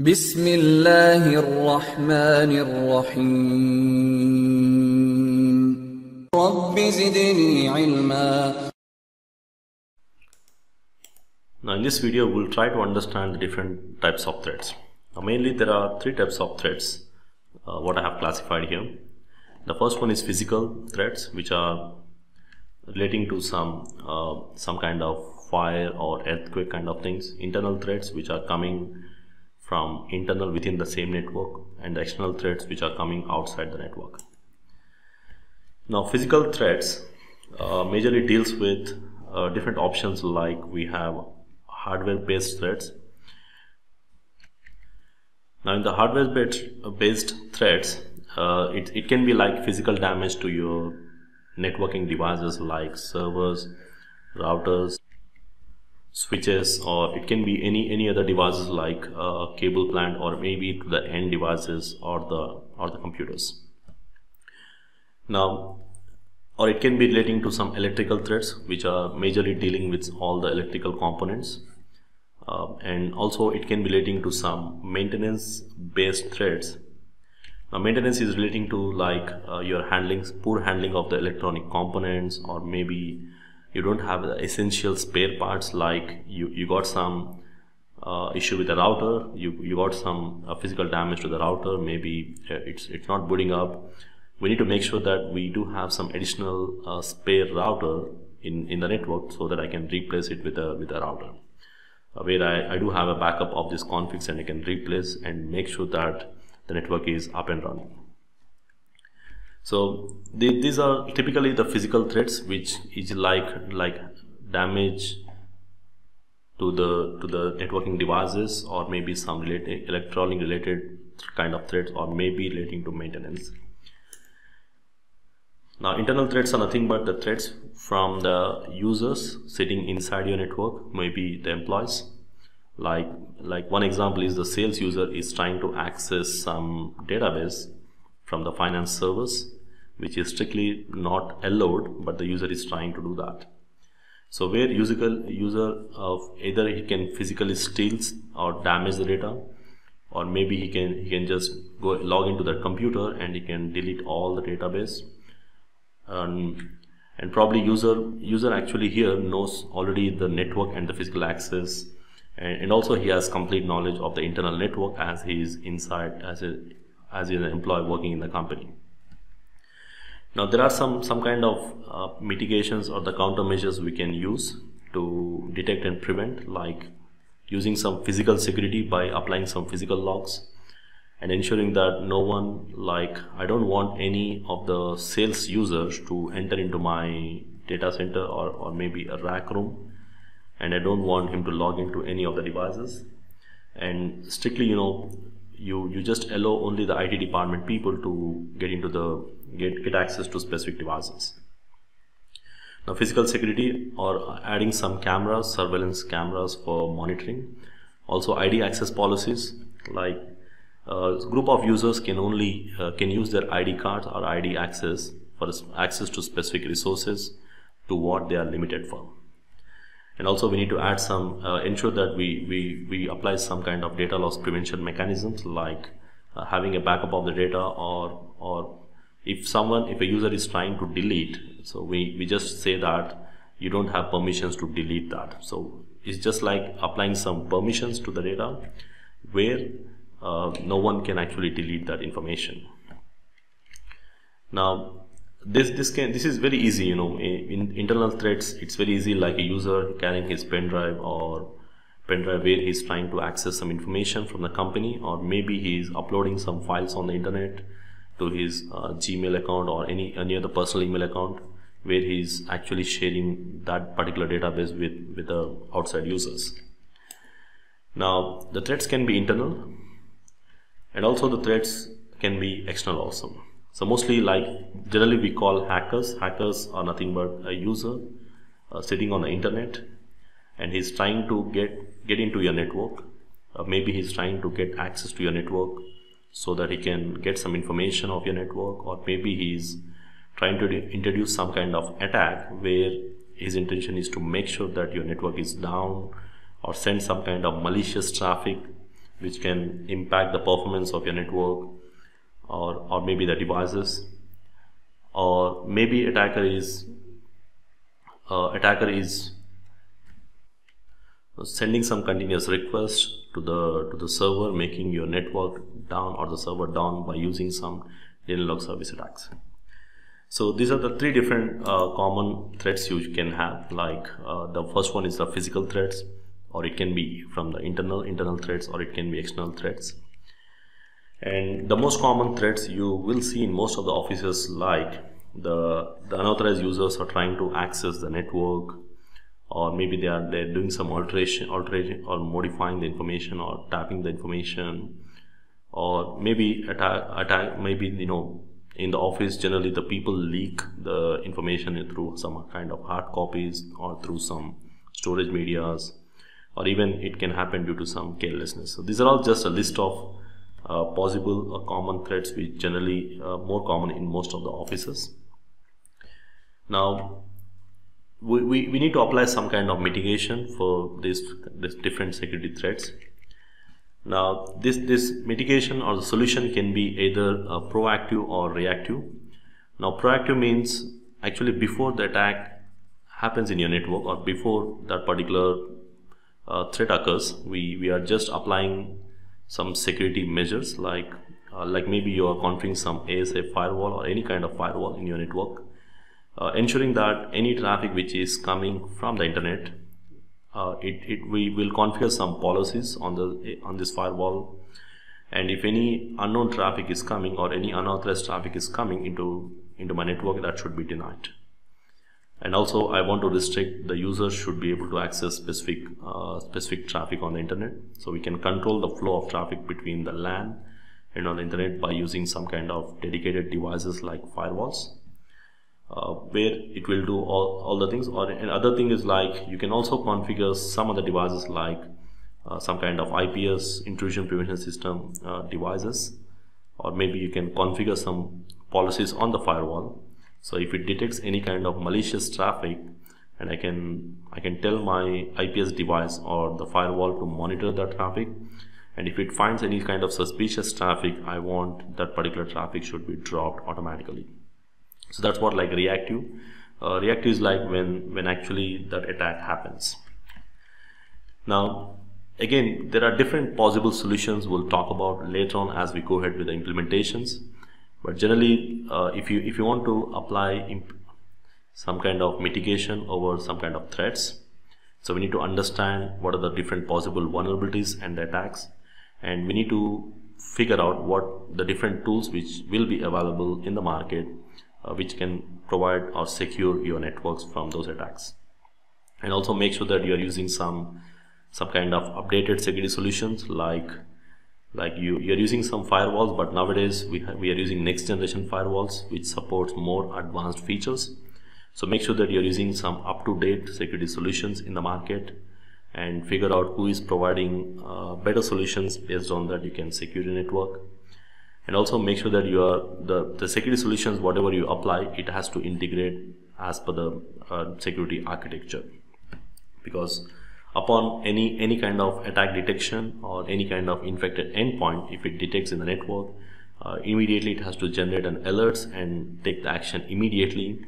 بسم الله الرحمن الرحيم رب زدني علما Now in this video we'll try to understand the different types of threads. Now mainly there are three types of threads uh, what I have classified here. The first one is physical threads which are relating to some uh, some kind of fire or earthquake kind of things. Internal threads which are coming from internal within the same network and the external threats which are coming outside the network. Now physical threats uh, majorly deals with uh, different options like we have hardware based threats. Now in the hardware based threats uh, it, it can be like physical damage to your networking devices like servers, routers, switches or it can be any any other devices like a cable plant or maybe to the end devices or the or the computers. Now or it can be relating to some electrical threads which are majorly dealing with all the electrical components. Uh, and also it can be relating to some maintenance based threads now maintenance is relating to like uh, your handling poor handling of the electronic components or maybe you don't have the essential spare parts like you, you got some uh, issue with the router you, you got some uh, physical damage to the router maybe uh, it's it's not booting up. We need to make sure that we do have some additional uh, spare router in in the network so that I can replace it with a with a router. Uh, where I, I do have a backup of this configs and I can replace and make sure that the network is up and running so the, these are typically the physical threats which is like like damage to the to the networking devices or maybe some related electronic related kind of threats or maybe relating to maintenance. Now internal threats are nothing but the threats from the users sitting inside your network maybe the employees. Like like one example is the sales user is trying to access some database from the finance service which is strictly not allowed but the user is trying to do that. So where user user of either he can physically steals or damage the data or maybe he can he can just go log into the computer and he can delete all the database. Um, and probably user user actually here knows already the network and the physical access and, and also he has complete knowledge of the internal network as he is inside as a as an employee working in the company now there are some some kind of uh, mitigations or the countermeasures we can use to detect and prevent like using some physical security by applying some physical logs and ensuring that no one like I don't want any of the sales users to enter into my data center or, or maybe a rack room. And I don't want him to log into any of the devices. And strictly you know you you just allow only the IT department people to get into the get, get access to specific devices. Now physical security or adding some cameras, surveillance cameras for monitoring. Also ID access policies like a group of users can only uh, can use their ID cards or ID access for access to specific resources to what they are limited for. And also we need to add some uh, ensure that we, we, we apply some kind of data loss prevention mechanisms like uh, having a backup of the data or or if someone if a user is trying to delete so we we just say that you don't have permissions to delete that. So it's just like applying some permissions to the data where uh, no one can actually delete that information. Now this this can this is very easy you know. In internal threads it's very easy like a user carrying his pen drive or pen drive where he's trying to access some information from the company or maybe he's uploading some files on the internet to his uh, Gmail account or any any other personal email account where he's actually sharing that particular database with with the outside users. Now the threats can be internal and also the threats can be external also. So mostly like generally we call hackers. Hackers are nothing but a user uh, sitting on the internet and he's trying to get get into your network. Uh, maybe he's trying to get access to your network so that he can get some information of your network or maybe he's trying to introduce some kind of attack where his intention is to make sure that your network is down or send some kind of malicious traffic which can impact the performance of your network or or maybe the devices. Or maybe attacker is uh, attacker is sending some continuous request to the to the server making your network down or the server down by using some denial of service attacks. So these are the three different uh, common threats you can have. Like uh, the first one is the physical threats or it can be from the internal internal threats or it can be external threats. And the most common threats you will see in most of the offices like the, the unauthorized users are trying to access the network or maybe they are they're doing some alteration alteration or modifying the information or tapping the information. Or maybe attack attack maybe you know in the office generally the people leak the information through some kind of hard copies or through some storage medias. Or even it can happen due to some carelessness. So these are all just a list of uh, possible uh, common threats which generally uh, more common in most of the offices. Now we, we, need to apply some kind of mitigation for these, these different security threats. Now this this mitigation or the solution can be either uh, proactive or reactive. Now proactive means actually before the attack happens in your network or before that particular uh, threat occurs we we are just applying some security measures like uh, like maybe you are configuring some ASA firewall or any kind of firewall in your network uh, ensuring that any traffic which is coming from the internet uh, it, it we will configure some policies on the on this firewall. And if any unknown traffic is coming or any unauthorized traffic is coming into into my network that should be denied. And also I want to restrict the user should be able to access specific uh, specific traffic on the internet. So we can control the flow of traffic between the LAN and on the internet by using some kind of dedicated devices like firewalls uh, where it will do all, all the things. Or another thing is like you can also configure some of the devices like uh, some kind of IPS intrusion prevention system uh, devices. Or maybe you can configure some policies on the firewall. So if it detects any kind of malicious traffic and I can I can tell my IPS device or the firewall to monitor that traffic. And if it finds any kind of suspicious traffic I want that particular traffic should be dropped automatically so that's what like reactive uh, reactive is like when when actually that attack happens. Now again there are different possible solutions we'll talk about later on as we go ahead with the implementations. But generally uh, if you if you want to apply some kind of mitigation over some kind of threats so we need to understand what are the different possible vulnerabilities and attacks. And we need to figure out what the different tools which will be available in the market uh, which can provide or secure your networks from those attacks. And also make sure that you are using some some kind of updated security solutions like like you you're using some firewalls but nowadays we, we are using next generation firewalls which supports more advanced features. So make sure that you're using some up-to-date security solutions in the market and figure out who is providing uh, better solutions based on that you can secure your network and also make sure that you are the, the security solutions whatever you apply it has to integrate as per the uh, security architecture. Because upon any any kind of attack detection or any kind of infected endpoint if it detects in the network uh, immediately it has to generate an alerts and take the action immediately